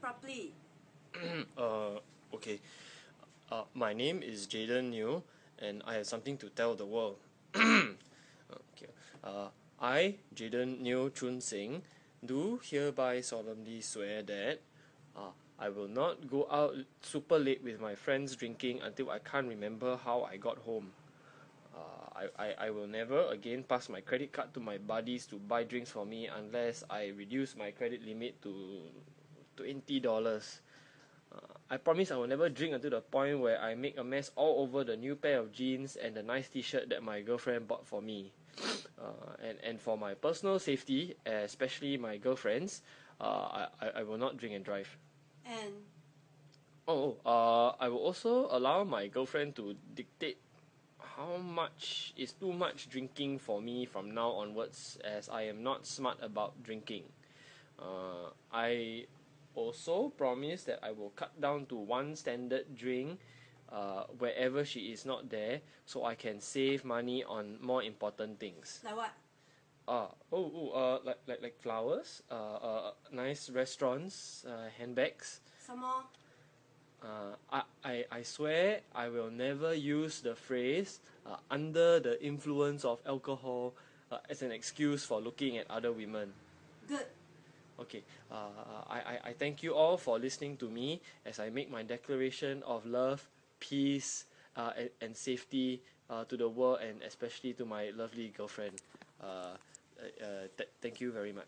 properly. uh, okay. Uh, my name is Jaden New, and I have something to tell the world. okay. Uh, I, Jaden New Chun Sing, do hereby solemnly swear that uh, I will not go out super late with my friends drinking until I can't remember how I got home. Uh, I, I, I will never again pass my credit card to my buddies to buy drinks for me unless I reduce my credit limit to twenty dollars. Uh, I promise I will never drink until the point where I make a mess all over the new pair of jeans and the nice T-shirt that my girlfriend bought for me. Uh, and and for my personal safety, especially my girlfriend's, uh, I I will not drink and drive. And Oh, uh, I will also allow my girlfriend to dictate how much is too much drinking for me from now onwards, as I am not smart about drinking. Uh, I also promise that I will cut down to one standard drink uh, wherever she is not there, so I can save money on more important things. like what? Ah, oh, oh, uh, like like like flowers, uh, uh, nice restaurants, uh, handbags. Some more. Uh, I, I, I swear I will never use the phrase uh, under the influence of alcohol uh, as an excuse for looking at other women. Good. Okay, uh, I, I, I thank you all for listening to me as I make my declaration of love, peace, uh, and, and safety uh, to the world and especially to my lovely girlfriend. Uh, uh, th- thank you very much.